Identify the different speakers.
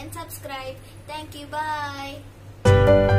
Speaker 1: and subscribe. Thank you. Bye.